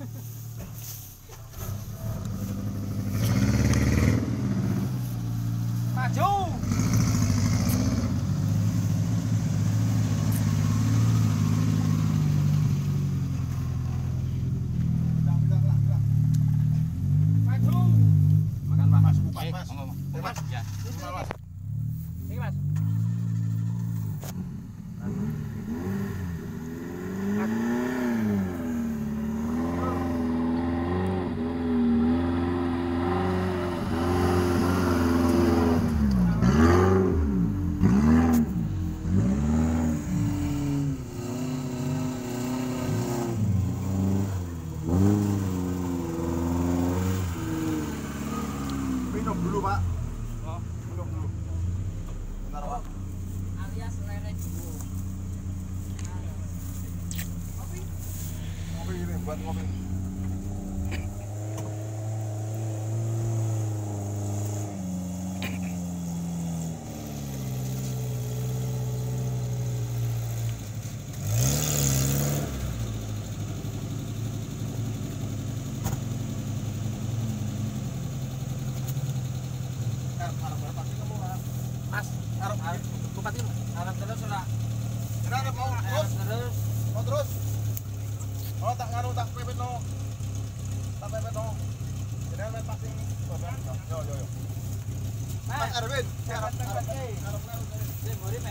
maju Mas. Ya. Ini Mas. Ini Mas. Dulu pak. Minum dulu. Bentar pak. Alias lele dulu ngopi ini buat ngopi mas arep kupat ini arep terus ora Kenapa mau terus? terus Mau terus? Oh tak ngaruh tak pepet no. Tak pepet no. Jadi ada passing. Yo yo yo. Mas mas Arwin, Arab Arab, Arab Arab.